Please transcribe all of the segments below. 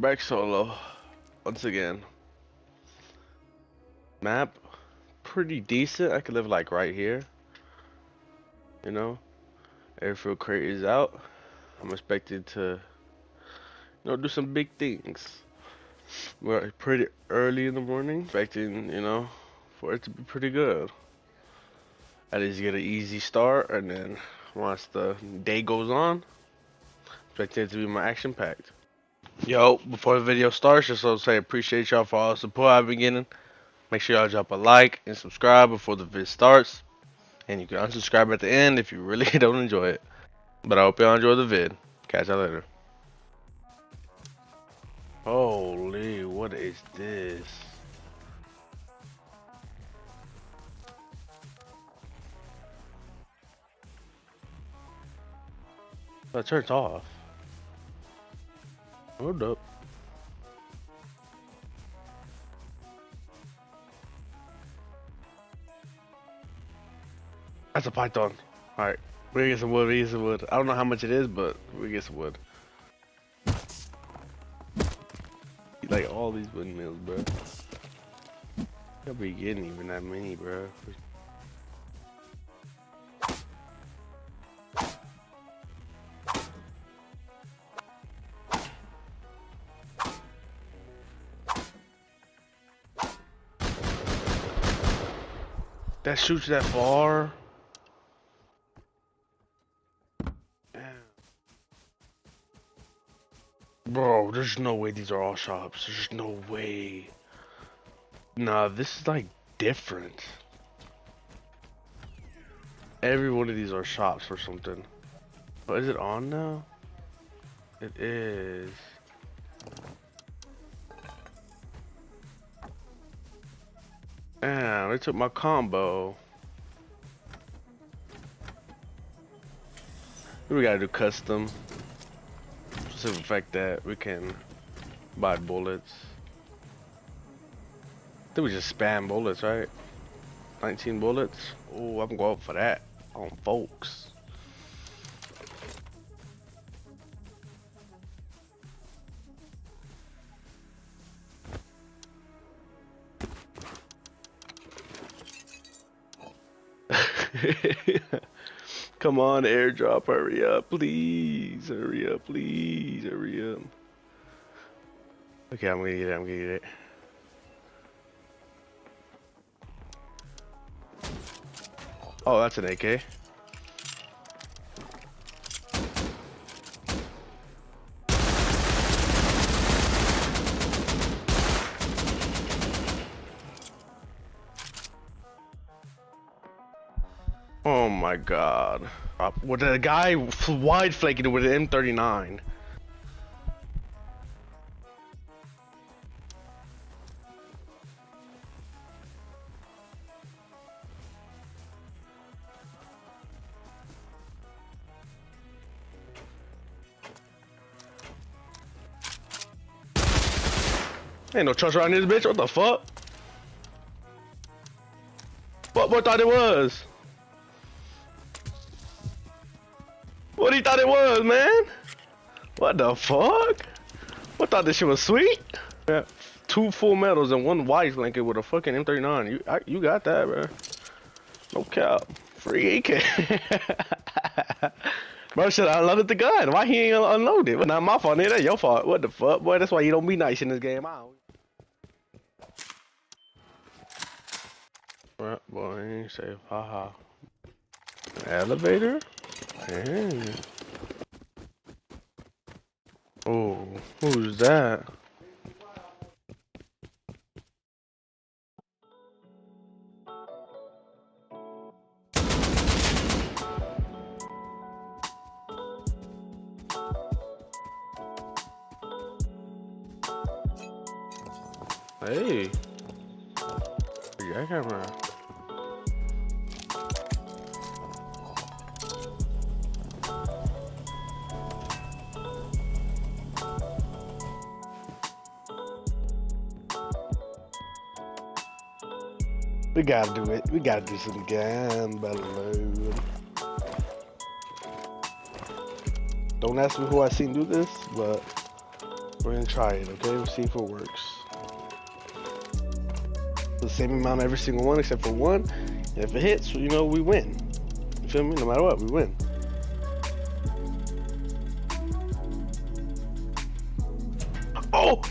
back solo once again. Map pretty decent. I could live like right here. You know, airfield crate is out. I'm expected to, you know, do some big things. We're pretty early in the morning, expecting, you know, for it to be pretty good. At least get an easy start, and then once the day goes on, expecting it to be my action packed. Yo, before the video starts, just want to say appreciate y'all for all the support I've been getting. Make sure y'all drop a like and subscribe before the vid starts. And you can unsubscribe at the end if you really don't enjoy it. But I hope y'all enjoy the vid. Catch y'all later. Holy, what is this? That turns off. Hold up. That's a python. Alright. we're get some wood, we get some wood. I don't know how much it is, but we get some wood. Like all these windmills, bro. You'll be getting even that many, bro. Shoots that far. Bro, there's no way these are all shops. There's no way. Nah, this is like different. Every one of these are shops or something. But is it on now? It is. Damn, they took my combo. We gotta do custom. Specific fact that we can buy bullets. I think we just spam bullets, right? 19 bullets. Oh, I'm going for that on folks. Come on, airdrop, hurry up, please. Hurry up, please. Hurry up. Okay, I'm gonna get it, I'm gonna get it. Oh, that's an AK. God. Uh, with a guy wide flanking with an M39. Ain't no trust around this bitch, what the fuck? What, what thought it was? Thought it was, man? What the fuck? What thought this shit was sweet? Yeah, two full medals and one white blanket with a fucking M39. You I, you got that, bro. No cap. Free AK. bro, shit, I loaded the gun. Why he ain't unloaded? Well, not my fault, nigga. That's your fault. What the fuck, boy? That's why you don't be nice in this game. I. Right, boy, ain't safe. Haha. Elevator? Hey. Oh, who's that? Hey. Yeah, camera. We gotta do it. We gotta do some gambling. Don't ask me who I seen do this, but We're gonna try it, okay? We'll see if it works. The same amount every single one except for one. And if it hits, you know, we win. You feel me? No matter what, we win. Oh!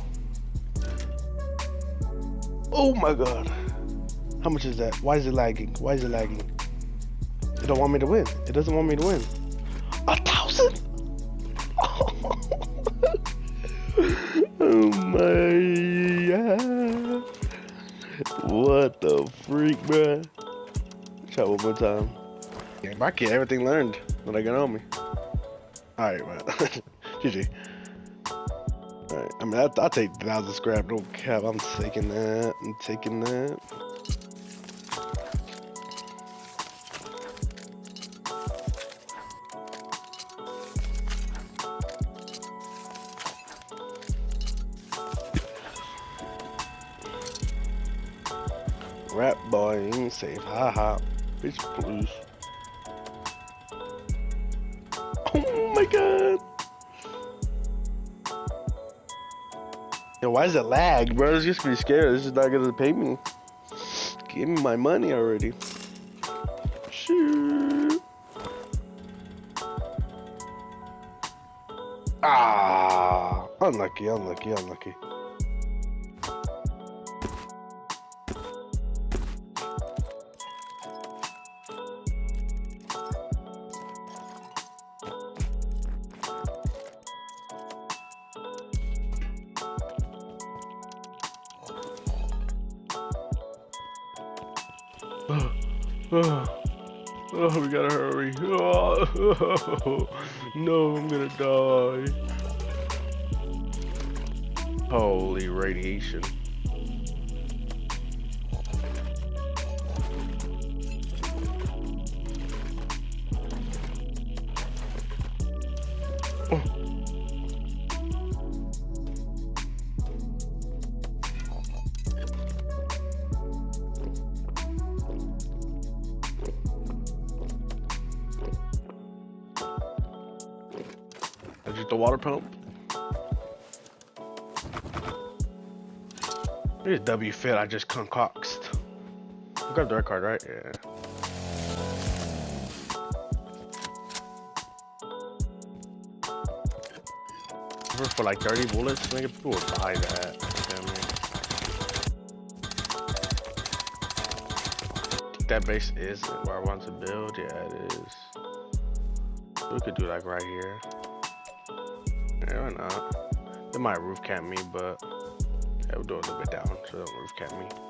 Oh my god. How much is that? Why is it lagging? Why is it lagging? It don't want me to win. It doesn't want me to win. A thousand? Oh, my god. What the freak, bruh? Try one more time. Yeah, my kid, everything learned when I got on me. Alright, man. GG. Alright, I mean, I'll take the thousand scrap, no cap. I'm taking that. I'm taking that. Ain't safe. Ha ha. Bitch, please. Oh my god. Yo, why is it lag, bro? It's just me scared. This is not gonna pay me. Give me my money already. Shoot. Ah, unlucky, unlucky, unlucky. Oh, no, I'm gonna die. Holy radiation. W fit I just concocted. I got the red card, right? Yeah. For like 30 bullets, nigga, people would buy that. Damn it. That base is where I want to build. Yeah, it is. We could do like right here. Yeah, why not? They might roof cap me, but yeah, we'll do a little bit down so don't roof cap me.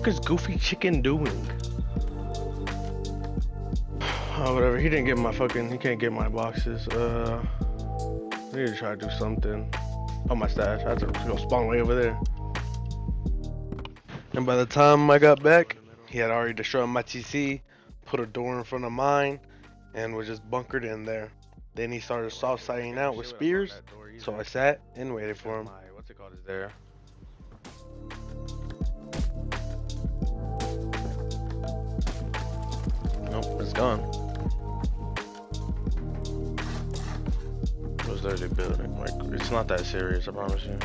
Fuck is Goofy Chicken doing? Oh, whatever. He didn't get my fucking. He can't get my boxes. Uh, I need to try to do something. Oh, my stash. I have to go spawn way over there. And by the time I got back, he had already destroyed my TC, put a door in front of mine, and was just bunkered in there. Then he started soft siding out with spears, so I sat and waited for him. What's it called is there. Nope, it's gone. was literally building. Like, it's not that serious, I promise you.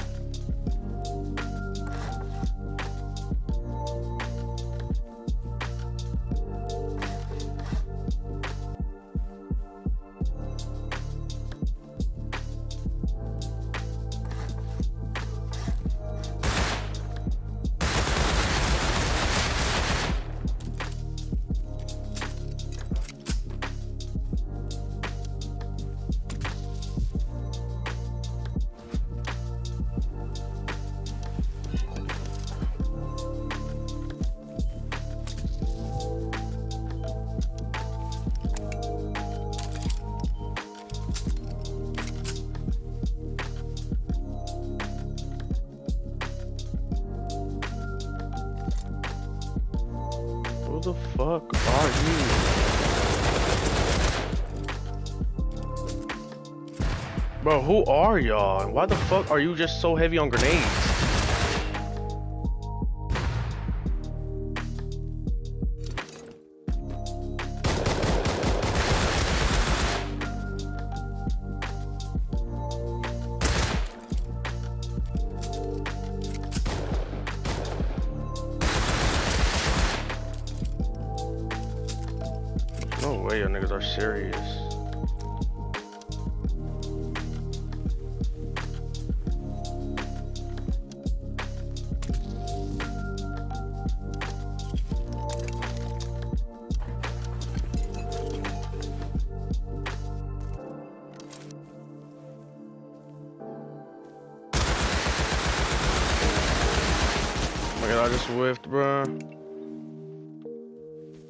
The fuck are you? Bro, who are y'all? Why the fuck are you just so heavy on grenades?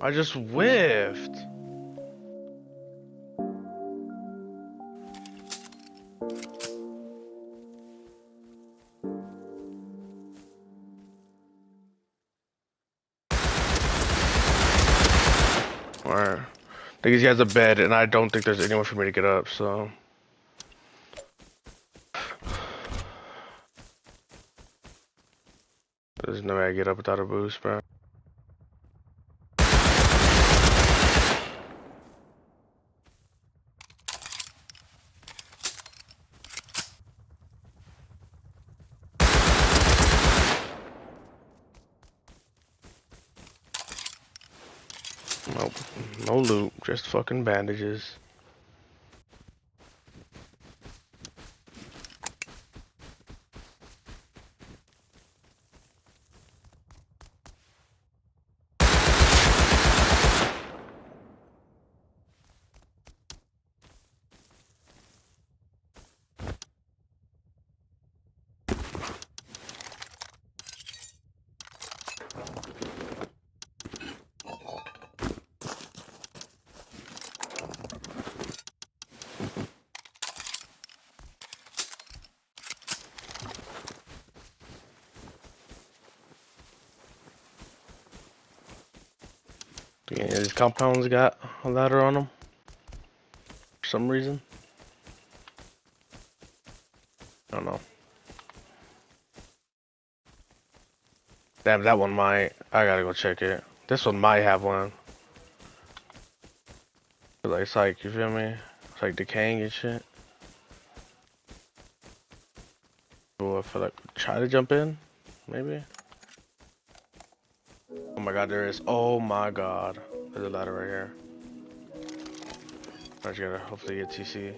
I just whiffed. Alright. Because he has a bed, and I don't think there's anyone for me to get up, so... There's no way I get up without a boost, bro. Nope. No loot, just fucking bandages. Yeah, these compounds got a ladder on them. For some reason. I don't know. Damn, that one might. I gotta go check it. This one might have one. Like, it's like, you feel me? It's like decaying and shit. Well, I feel like try to jump in, maybe. Oh my god, there is. Oh my god. There's a ladder right here. I just gotta hopefully get TC.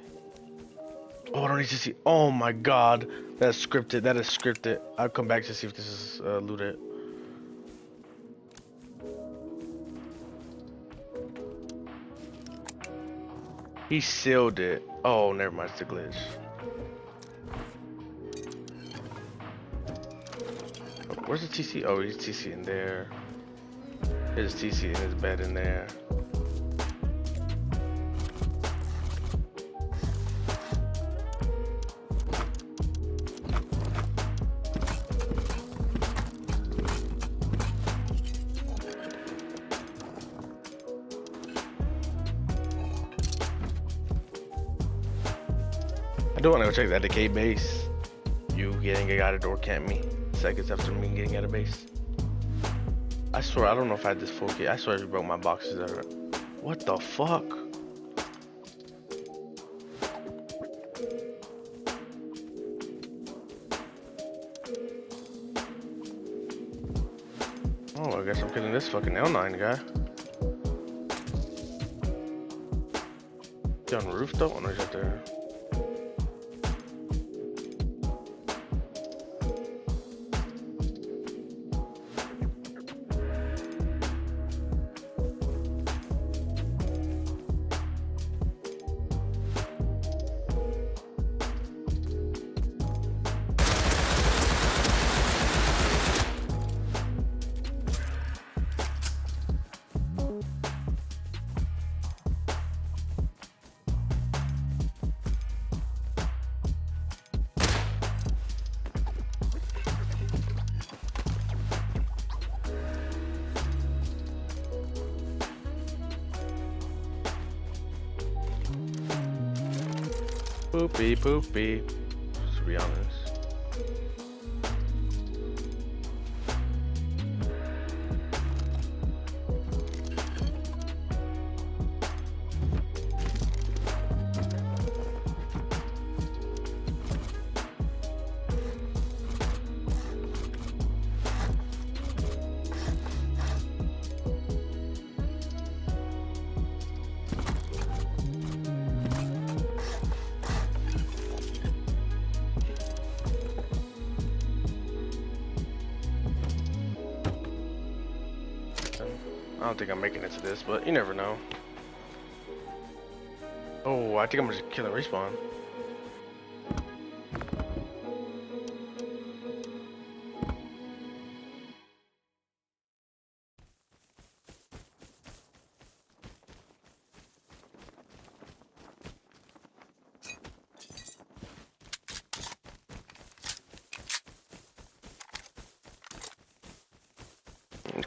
Oh, I don't need TC. Oh my god. That's scripted. That is scripted. I'll come back to see if this is uh, looted. He sealed it. Oh, never mind. It's a glitch. Where's the TC? Oh, he's TC in there. There's TC in his bed in there. I do want to go check that decay base. You getting a guy to door camp me seconds after me getting out of base. I swear, I don't know if I had this full kit. I swear you broke my boxes ever. What the fuck? Oh, I guess I'm killing this fucking L9 guy. He on the roof though? Oh no, he's up there. Poopy don't think I'm making it to this, but you never know. Oh, I think I'm just killing respawn.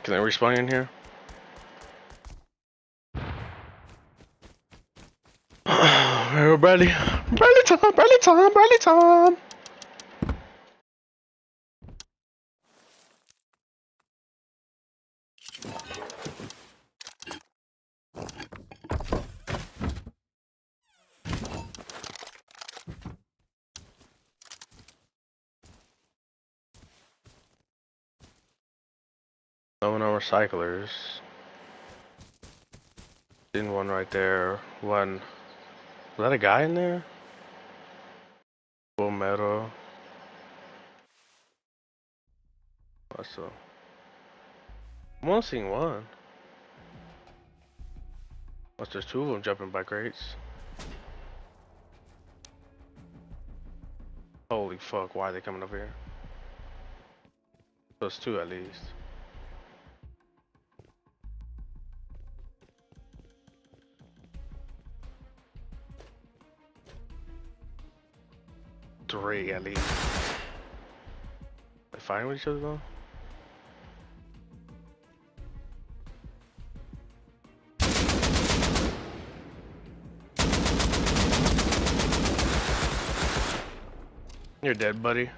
Can I respawn in here? Bradley. Bradley Tom, Bradley Tom, Bradley Tom. Oh, no recyclers. In one right there. One. Was that a guy in there? Full metal. What's up? I'm only seeing one. Unless there's two of them jumping by crates. Holy fuck, why are they coming up here? Those two at least. Three at least. They fighting with each other though? You're dead, buddy.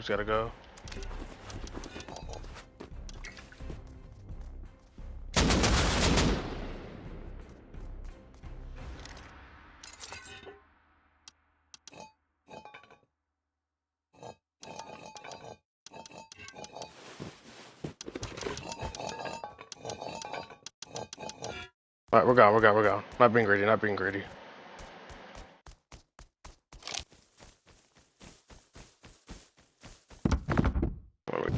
Stips gotta go. Alright, we're gone, we're gone, we're gone. Not being greedy, not being greedy. Where we-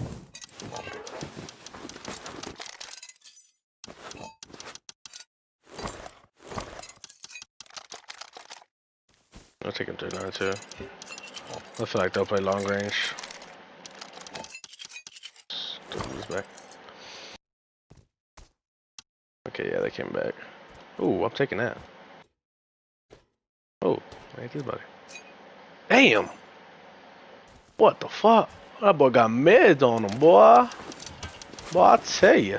I'll going to. I feel like they'll play long range. Lose back. Okay, yeah, they came back. Ooh, I'm taking that. Oh, I hate this buddy. Damn! What the fuck? That boy got meds on him, boy. Boy, I tell you.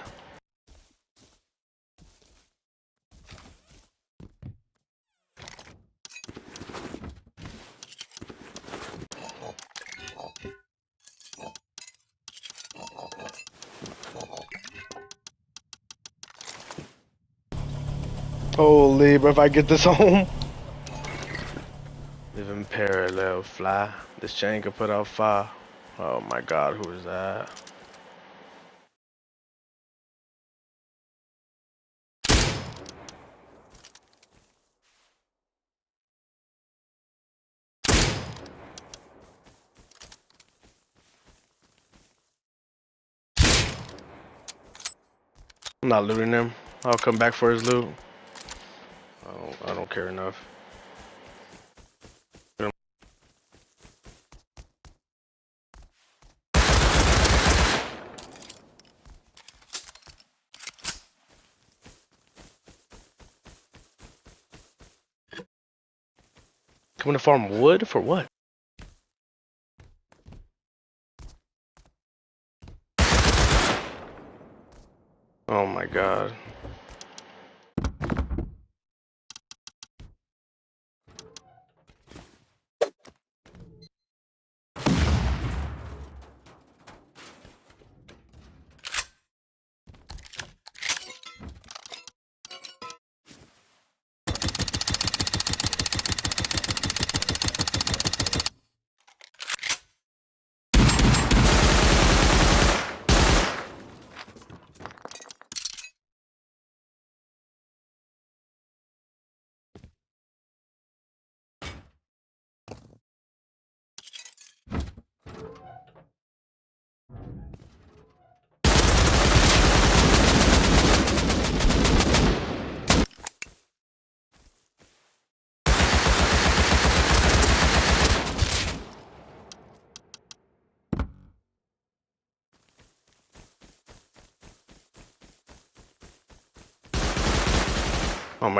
Bro, if I get this home. Living parallel, fly. This chain can put out fire. Oh my god, who is that? I'm not looting him. I'll come back for his loot. I don't, I don't care enough. Coming to farm wood for what? Oh my god.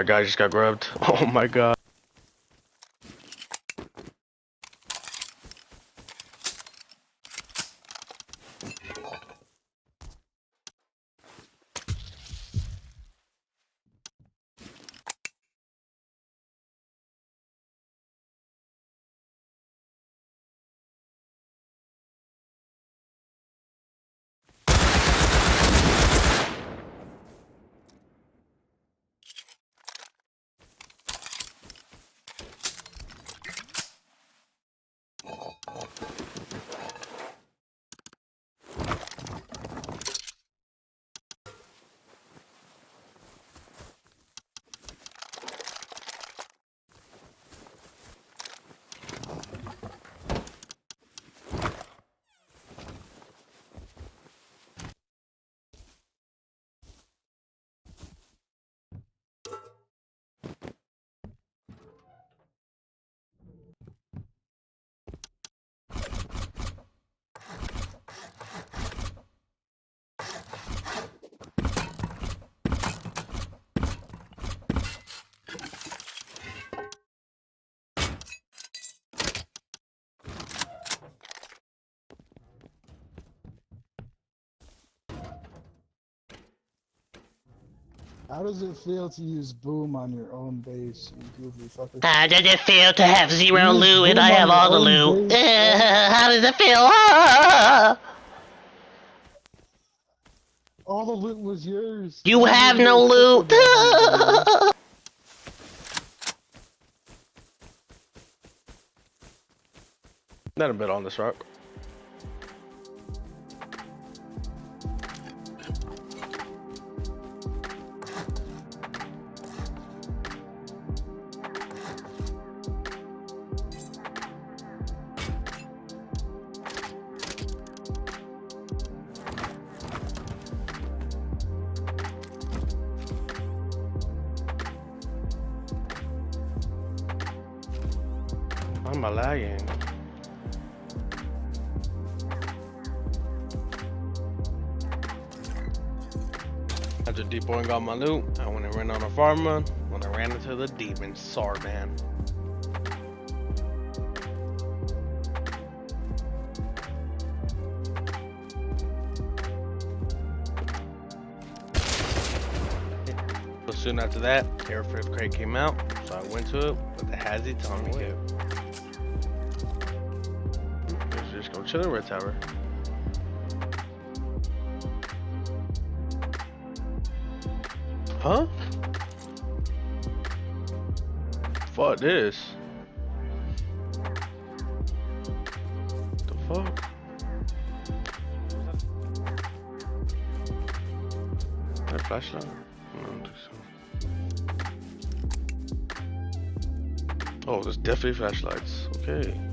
My god, I just got grabbed. Oh my god. How does it feel to use boom on your own base, you goofy fucker? How does it feel to have zero You loot and I have all the loot? how does it feel? Ah! All the loot was yours. You have no loot. put. Not a bit on this rock. I'm lagging. After deep and got my loot, I went and ran on a farm run when I ran into the demon Sarban. So soon after that, Airfield crate came out, so I went to it with the Hazy Tommy oh, kit. Chill in Red Tower. Huh? Fuck this. The fuck? That flashlight? Think so. Oh, there's definitely flashlights. Okay.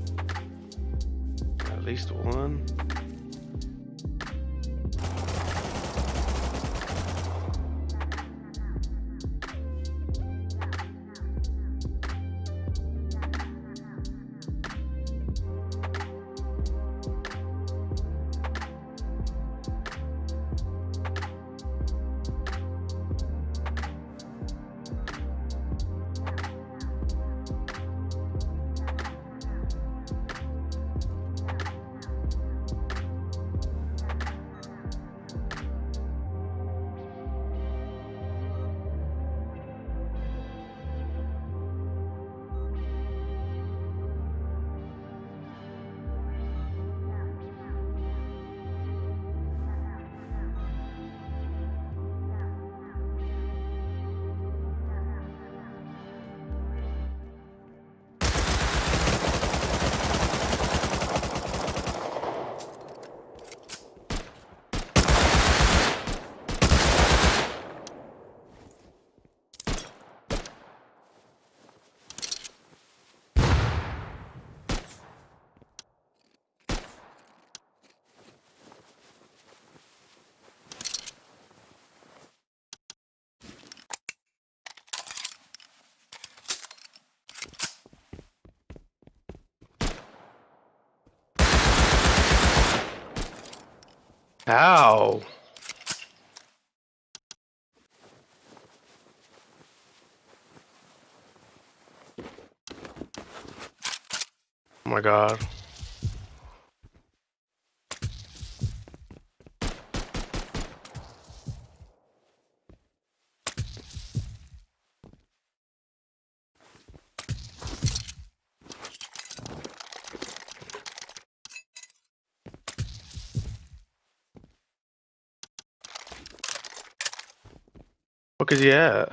Ow. Oh my god. Fuck is he at?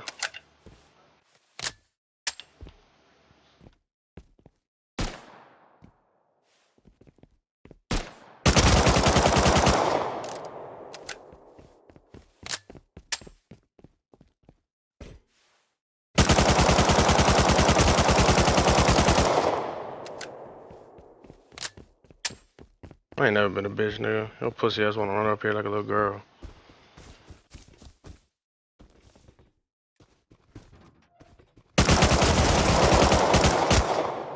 I ain't never been a bitch, nigga. Your pussy ass wanna run up here like a little girl.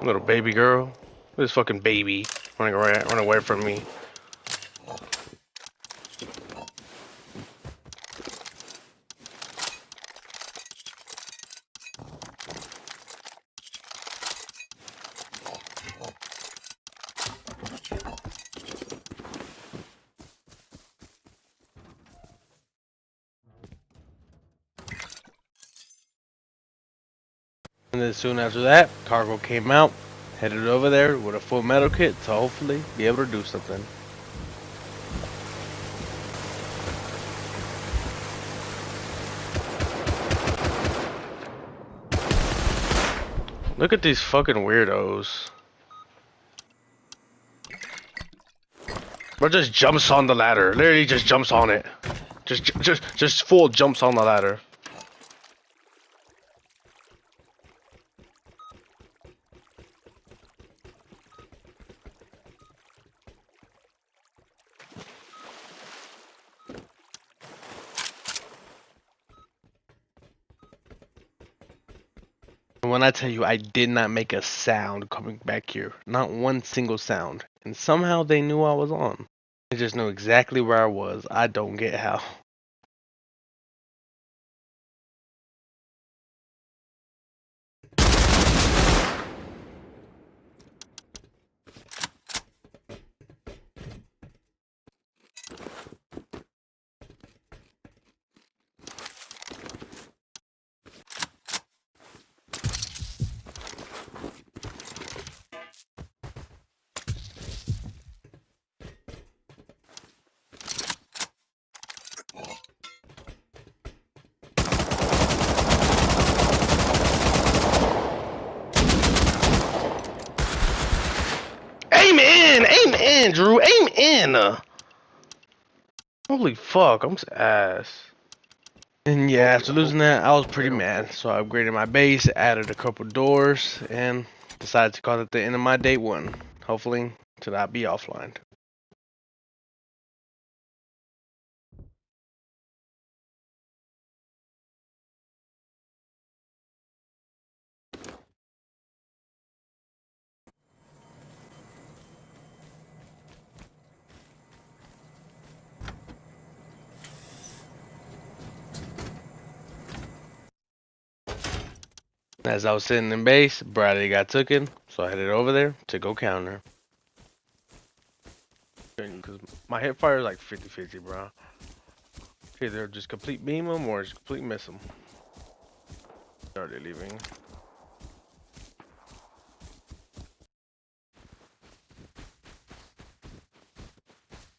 Little baby girl. This fucking baby running away, running away from me. Soon after that, cargo came out, headed over there with a full metal kit to hopefully be able to do something. Look at these fucking weirdos. Bro just jumps on the ladder. Literally just jumps on it. Just, just, just full jumps on the ladder. I tell you I did not make a sound coming back here, not one single sound, and somehow they knew I was on. They just knew exactly where I was. I don't get how. Aim in! Aim in, Drew! Aim in! Uh, Holy fuck, I'm ass. And yeah, after losing that, I was pretty mad. So I upgraded my base, added a couple doors, and decided to call it the end of my day one. Hopefully, to not be offline. As I was sitting in base, Bradley got taken, so I headed over there to go counter. Because my hip fire is like 50 50, bro. Either just complete beam them or just complete miss them. Started leaving.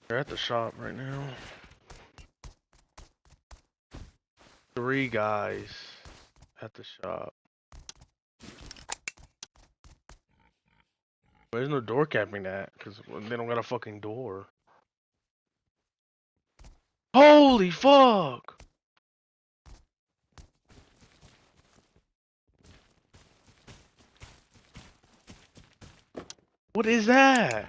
They're at the shop right now. Three guys at the shop. There's no door capping that because they don't got a fucking door. Holy fuck! What is that?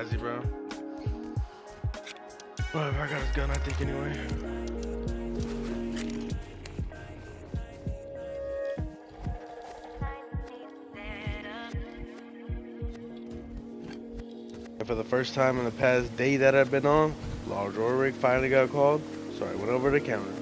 Hazzy, bro. Whatever, I got his gun, I think, anyway. And for the first time in the past day that I've been on, large rig finally got called, so I went over to counter.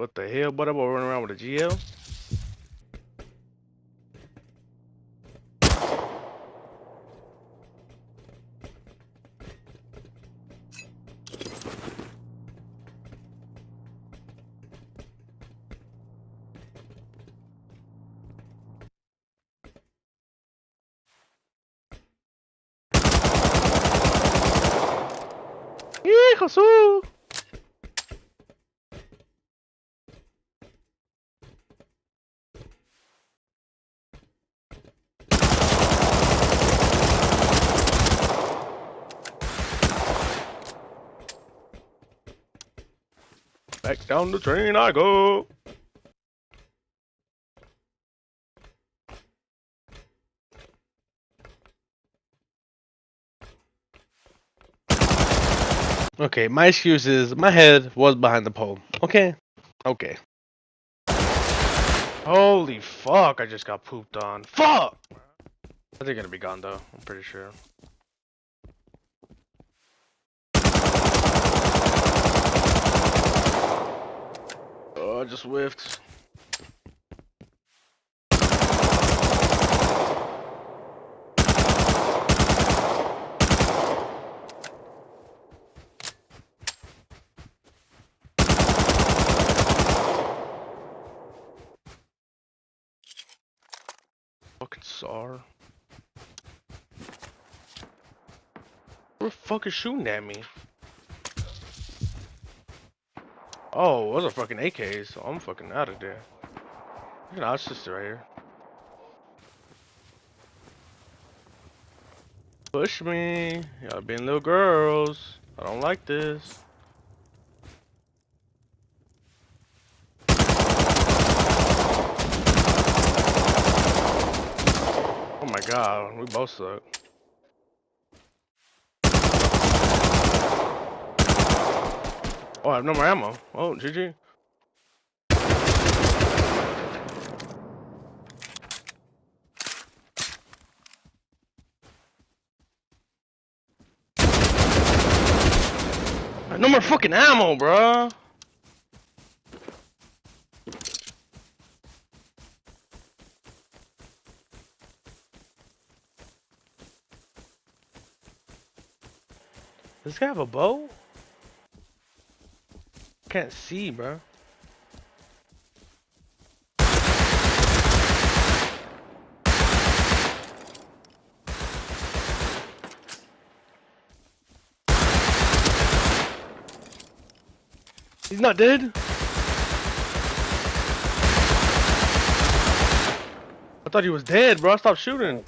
What the hell? What about running around with a GL? ¡Yeah, Jesús! Back down the train I go. Okay, my excuse is my head was behind the pole. Okay, okay. Holy fuck, I just got pooped on. Fuck! They're gonna be gone though, I'm pretty sure. Oh, I just whiffed. Fucking SAR. Who the fuck is shooting at me? Oh, those are fucking AKs, so I'm fucking out of there. Look at our sister right here. Push me. Y'all being little girls. I don't like this. Oh my god, we both suck. Oh, I have no more ammo. Oh, GG. No more fucking ammo, bruh. Does this guy have a bow? Can't see, bro. He's not dead. I thought he was dead, bro. I stop shooting.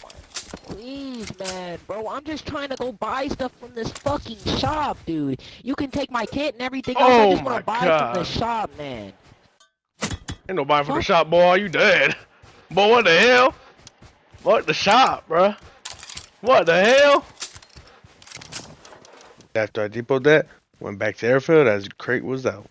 Please, man, bro. I'm just trying to go buy stuff from this fucking shop, dude. You can take my kit and everything else. I Oh just want to buy from the shop, man. Ain't nobody from the shop, boy. You dead. Boy, what the hell? What the shop, bro? What the hell? After I depoted that, went back to airfield as crate was out.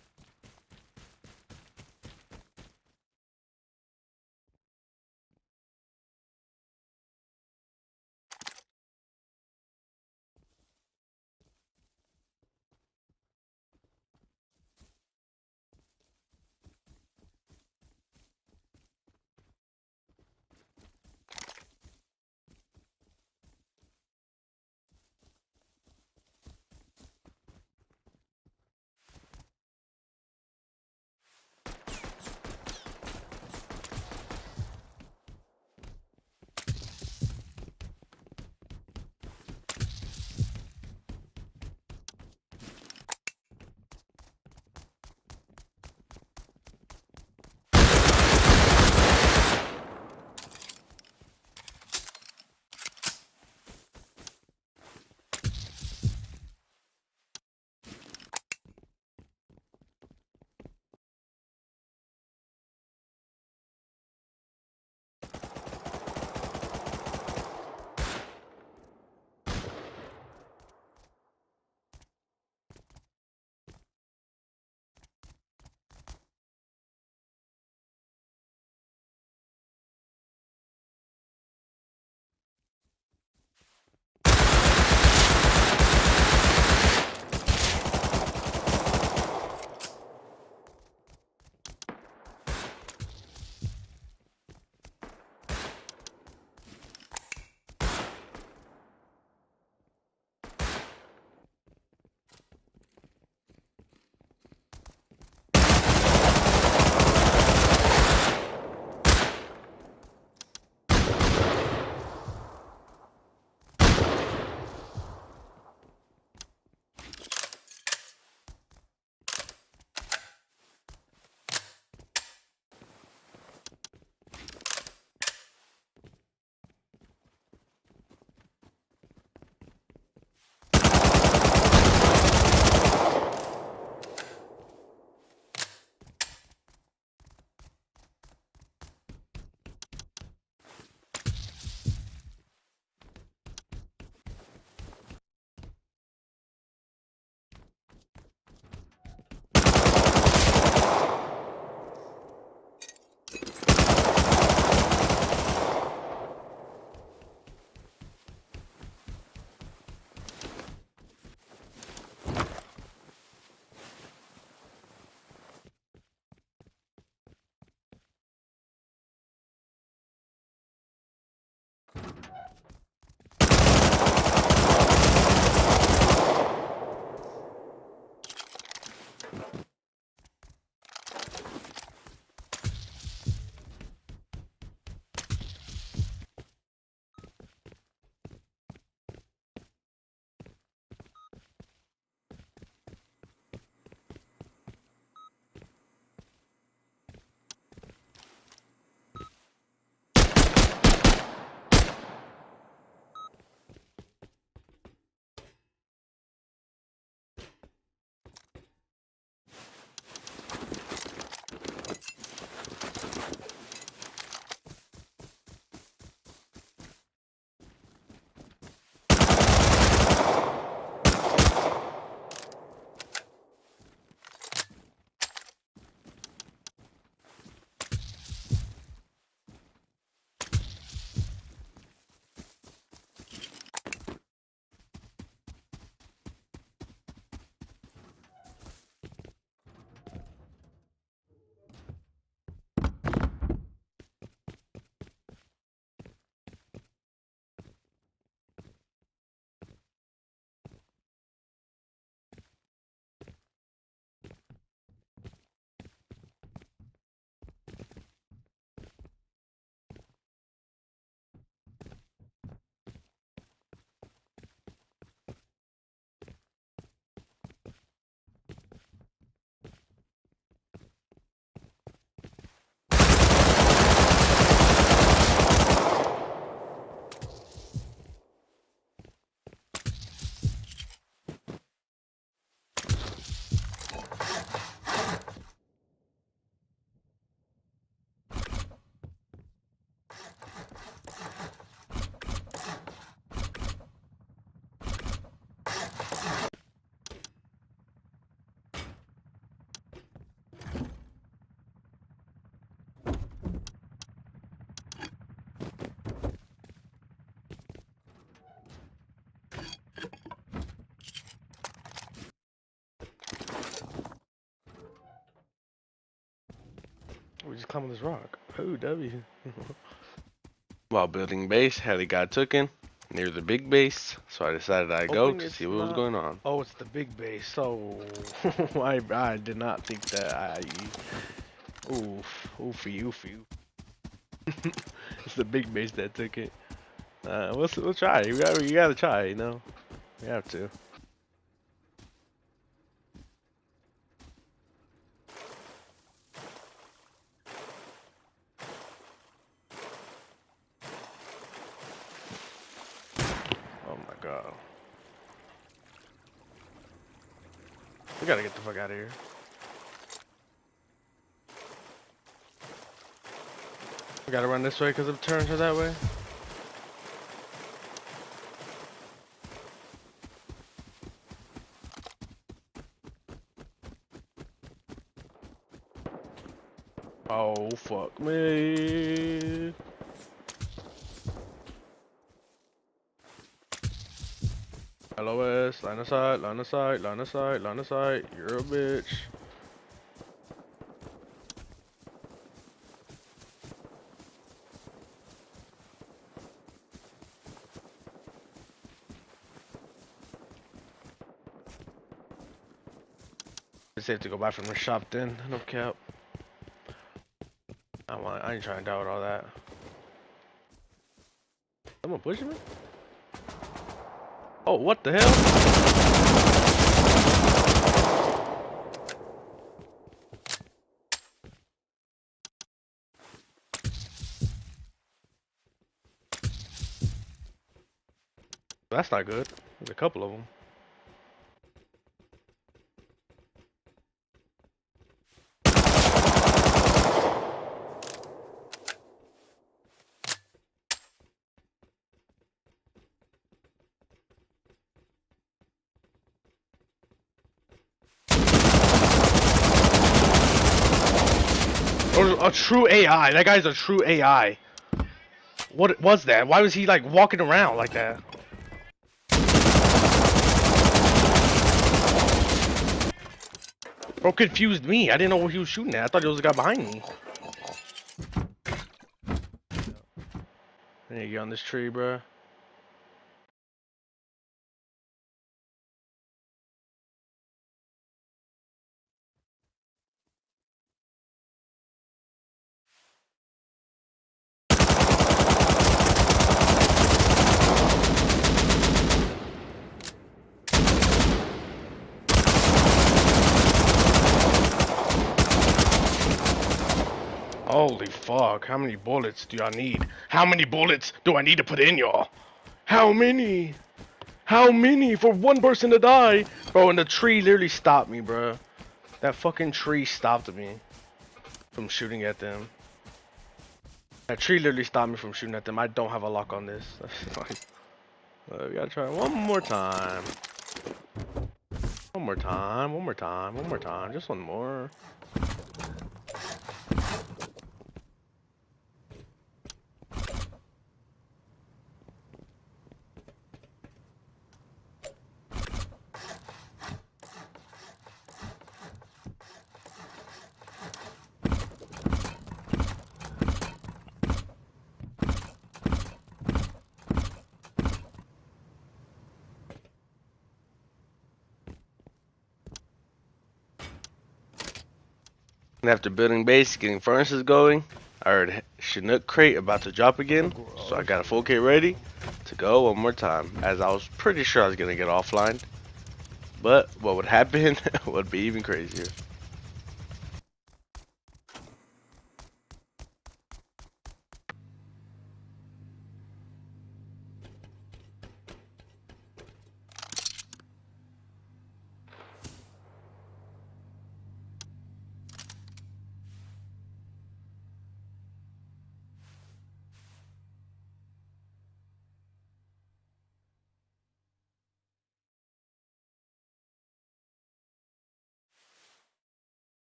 Climb on this rock. Oh, W. While building base, had a guy taken near the big base, so I decided I'd go to see what was going on. Oh, it's the big base. So I I did not think that. I oof oofy oofy. it's the big base that took it. Uh, we'll we'll try. You gotta you gotta try. You know, we have to. Oh my god. We gotta get the fuck out of here. We gotta run this way because the turns are that way. Oh fuck me. Line of sight, line of sight, line of sight, line of sight. You're a bitch. It's safe to go buy from the shop then. No cap. I want. I ain't trying to doubt all that. Someone pushing me? Oh, what the hell? That's not good. There's a couple of them. Or a true AI. That guy's a true AI. What was that? Why was he like walking around like that? Bro confused me. I didn't know what he was shooting at. I thought it was the guy behind me. I need to get on this tree, bro. Holy fuck, how many bullets do I need? How many bullets do I need to put in y'all? How many? How many for one person to die? Bro, and the tree literally stopped me, bro. That fucking tree stopped me from shooting at them. That tree literally stopped me from shooting at them. I don't have a lock on this. We gotta try one more time. One more time, one more time, one more time. Just one more. After building base, getting furnaces going, I heard Chinook crate about to drop again, so I got a full kit ready to go one more time, as I was pretty sure I was gonna get offline. But what would happen would be even crazier.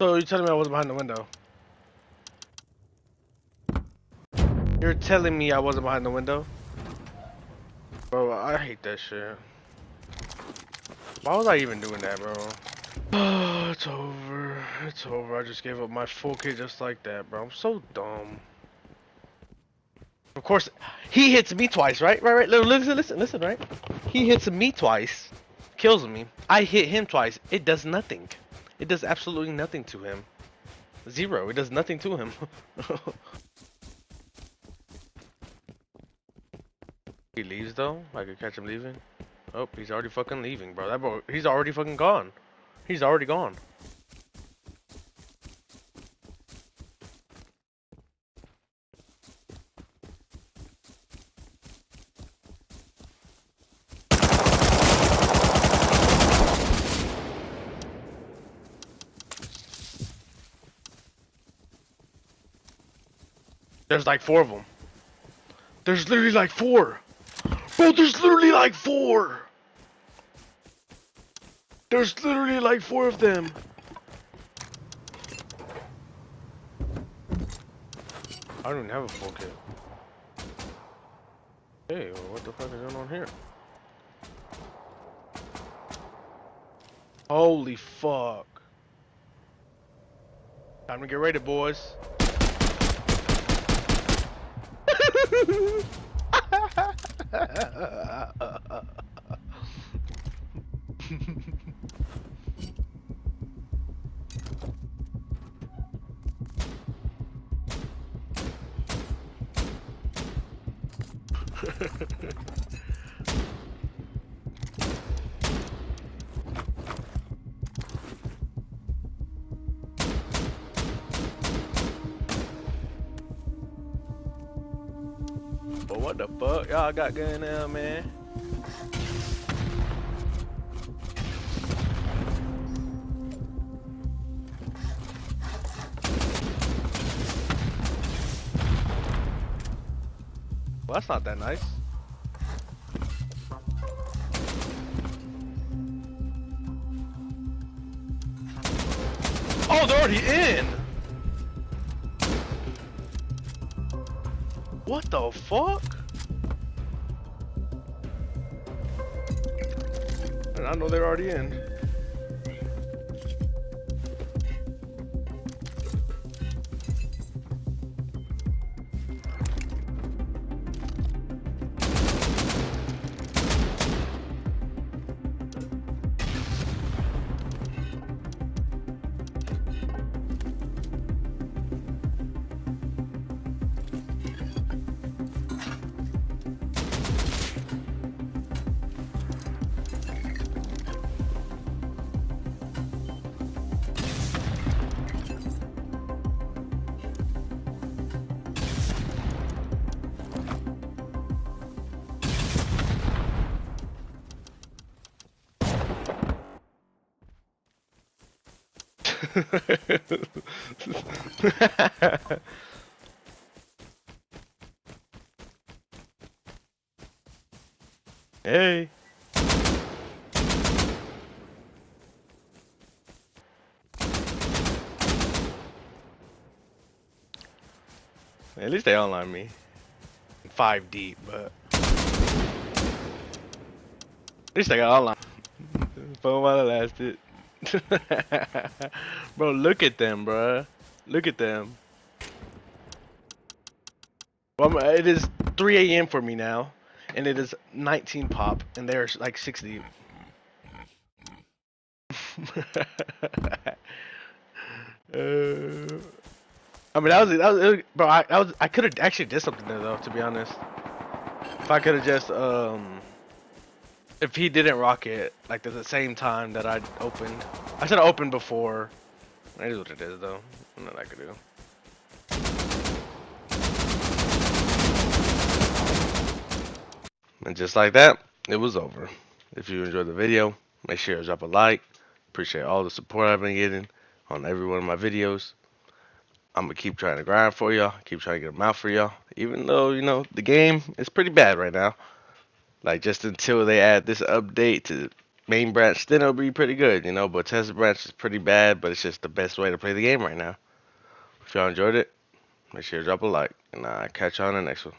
So you're telling me I wasn't behind the window? You're telling me I wasn't behind the window? Bro, I hate that shit. Why was I even doing that, bro? it's over. It's over. I just gave up my full kit just like that, bro. I'm so dumb. Of course, he hits me twice, right? Right, right. Listen, listen, listen, right? He hits me twice, kills me. I hit him twice. It does nothing. It does absolutely nothing to him. Zero. It does nothing to him. he leaves though. I could catch him leaving. Oh, he's already fucking leaving, bro. That bro, he's already fucking gone. He's already gone. There's like four of them. There's literally like four. Bro, there's literally like four. There's literally like four of them. I don't even have a full kit. Hey, what the fuck is going on here? Holy fuck. Time to get ready, boys. But what the fuck y'all got going now, man? Well, that's not that nice. hey. At least they online me. Five deep, but at least I got online. Phone while it lasted. bro, look at them, bro. Look at them. Well, it is 3 a.m. for me now, and it is 19 pop, and they're like 60. uh, I mean, that was that was, bro. I, I was I could have actually did something there though, to be honest. If I could have just um if he didn't rock it like at the same time that I opened. I should have opened before. That is what it is though. Nothing I could do. And just like that, it was over. If you enjoyed the video, make sure to drop a like. Appreciate all the support I've been getting on every one of my videos. I'm gonna keep trying to grind for y'all, keep trying to get them out for y'all. Even though, you know, the game is pretty bad right now. Like just until they add this update to main branch then it'll be pretty good, you know. But Tesla branch is pretty bad, but it's just the best way to play the game right now. If y'all enjoyed it, make sure you drop a like, and uh, catch you on the next one.